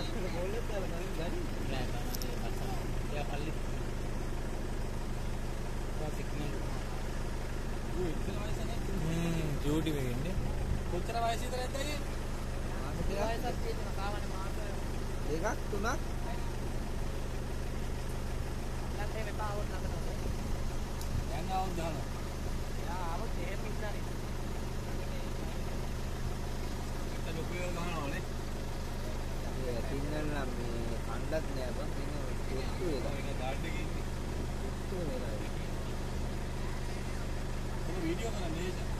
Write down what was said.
අක්කල බෝලෙත් දාලා ගන්න ගනි. නෑ ගානේ පස්සම. එයා පල්ලි. ඔය සිග්නල්. ඌ ඉතල වයස නැද්ද? හ්ම් ජූඩි වෙන්නේ. කොච්චර වයස විතර ඇද්ද අයියේ? මාස ඒ දෙකක් වයසක් තියෙනවා කාවනේ මාස. දෙකක් තුනක් ලක් එහෙම එපා වුණ නතර. දැන් ආවොත් දානවා. යා ආවොත් එහෙම ඉස්සරේ. එක්ක ලොකු ඒවා ගහනවානේ. ඒ තින්නල් නම් මේ කණ්ඩත් නෑ බං මේ තුට්ටු එක ඒක ගාඩ් එකේ ඉන්නේ. තුට්ටු වෙනවා ඒක වීඩියෝ කරන්නේ නේද?